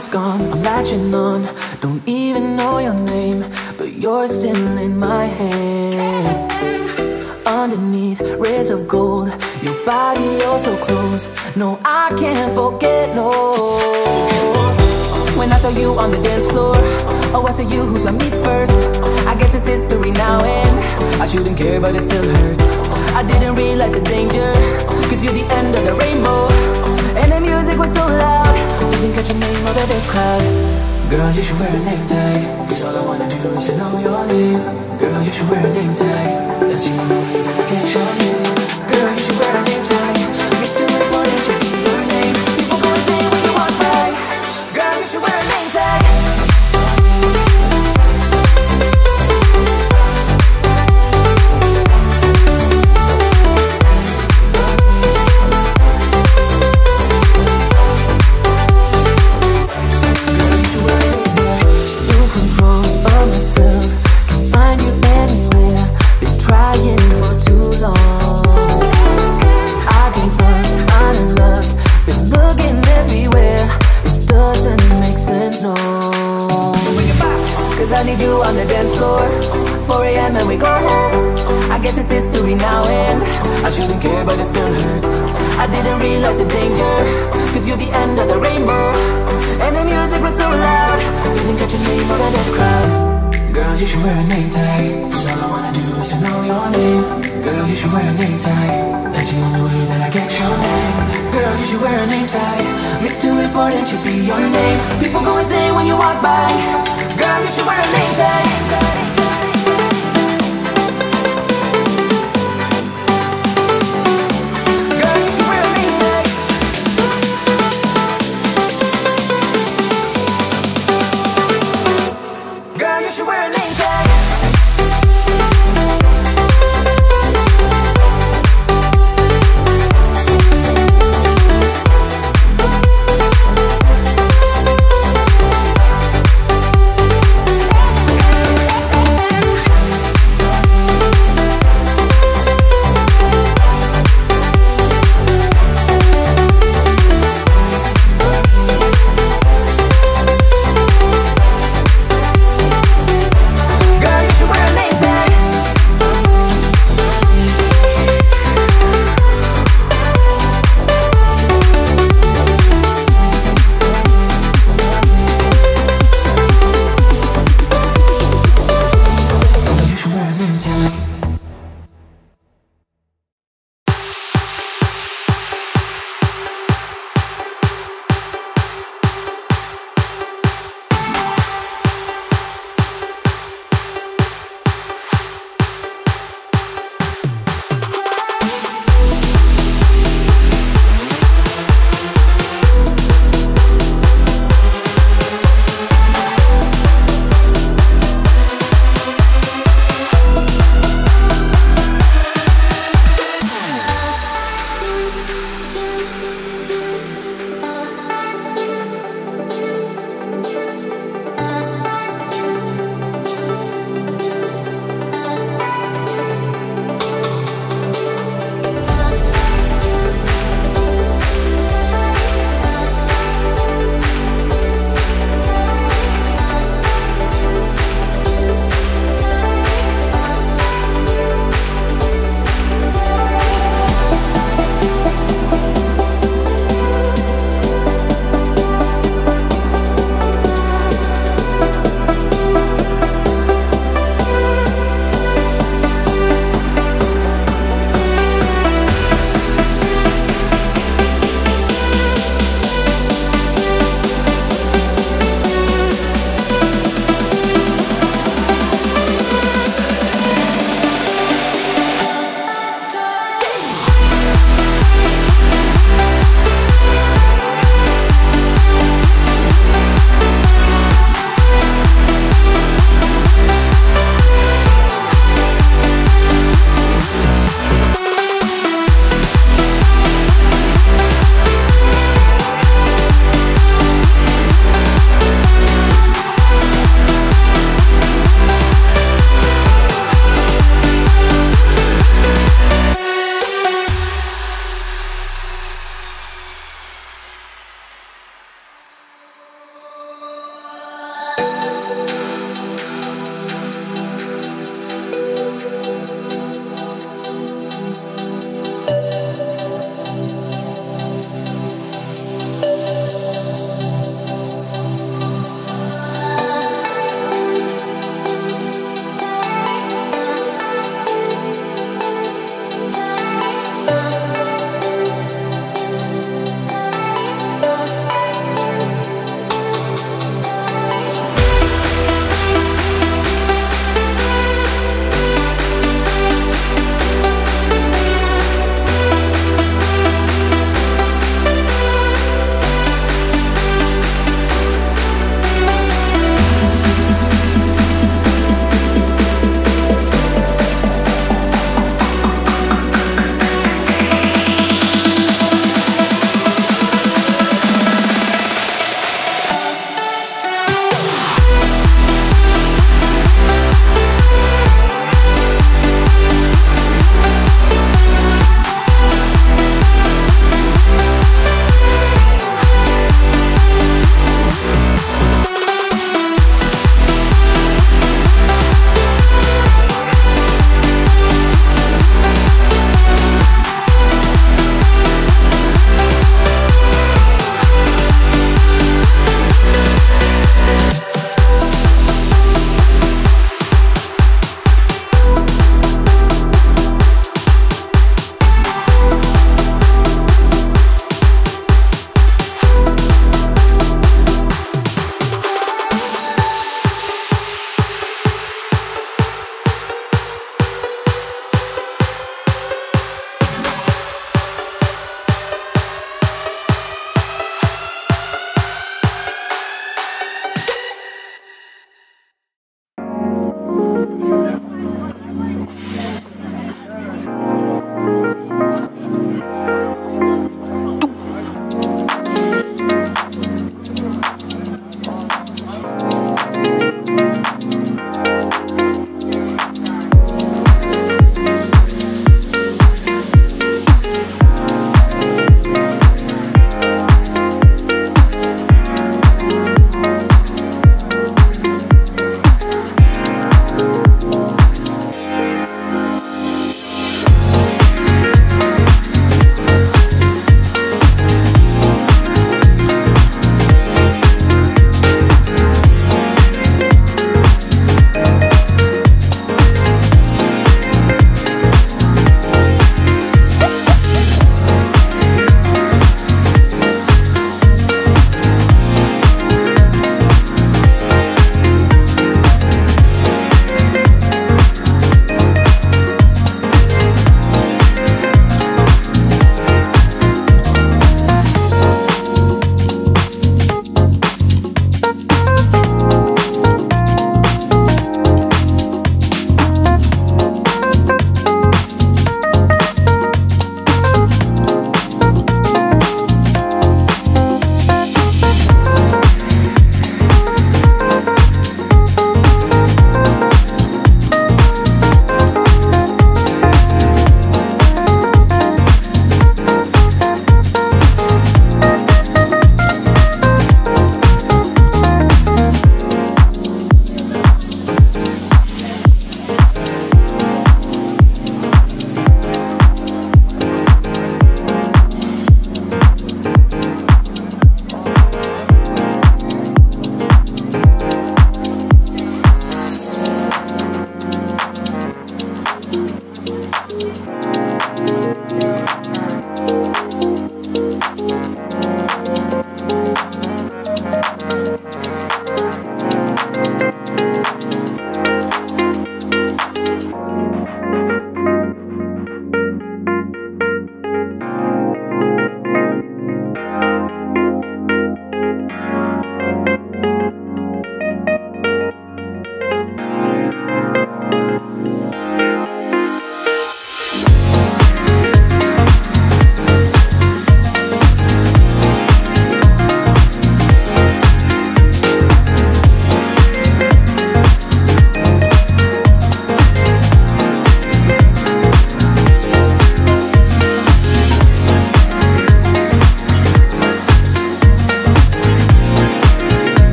is gone, I'm latching on. Don't even know your name, but you're still in my head. Underneath rays of gold, your body oh so close. No, I can't forget, no. When I saw you on the dance floor, oh, I saw you who saw me first. I guess it's history now, and I shouldn't care, but it still hurts. I didn't realize the danger, cause you're the end of the rainbow. And the music was so loud, didn't catch your name over this crowd. Girl, you should wear a name tag, cause all I wanna do is to know your name. Girl, you should wear a name tag, that's the only way that I get your name. You should wear a name tag. Cause all I wanna do is to know your name. Girl, you should wear a name tag. That's the only way that I get your name. Girl, you should wear a name tag. It's too important to be your name. People go insane when you walk by. Girl, you should wear a name tag.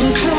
Cause